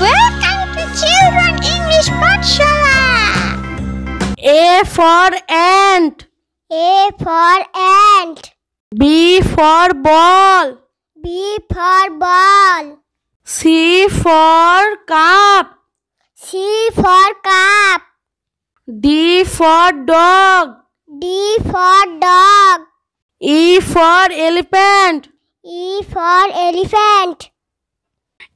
Welcome to Children English Pathshala. A for ant. A for ant. B for ball. B for ball. C for cup. C for cup. D for dog. D for dog. E for elephant. E for elephant.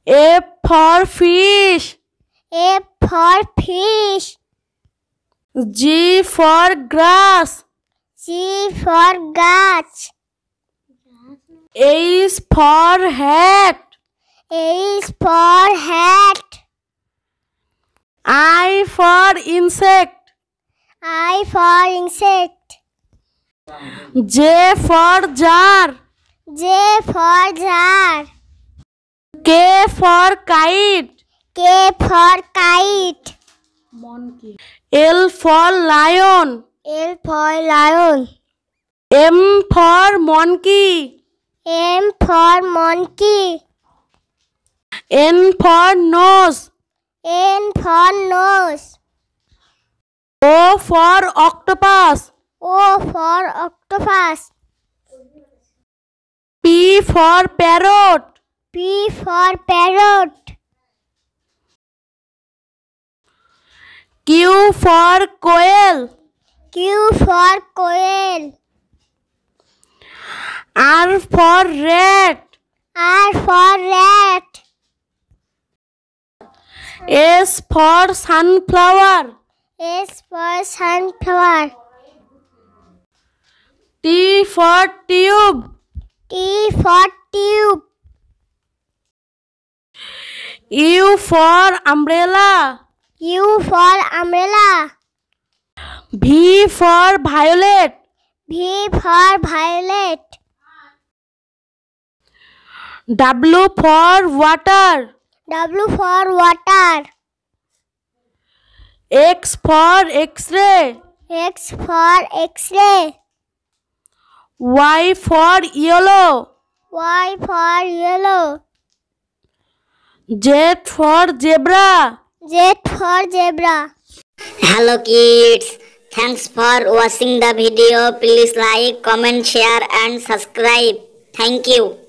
F for fish. F for fish. G for grass. G for grass. H for hat. H for hat. I for insect. I for insect. J for jar. J for jar. K for kite? K for kite? Monkey L for lion. L for lion. M for monkey M for monkey N for nose. N for nose. O for octopus. O for octopus. P for parrot. P for parrot. Q for quail. Q for quail. R for rat. R for rat. S for sunflower. S for sunflower. T for tube. T for tube. U for umbrella. U for umbrella. V for violet. V for violet. W for water. W for water. X for x-ray. X for X-ray. Y for yellow. Y for yellow. Z for zebra. Z for zebra. Hello kids. Thanks for watching the video. Please like, comment, share and subscribe. Thank you.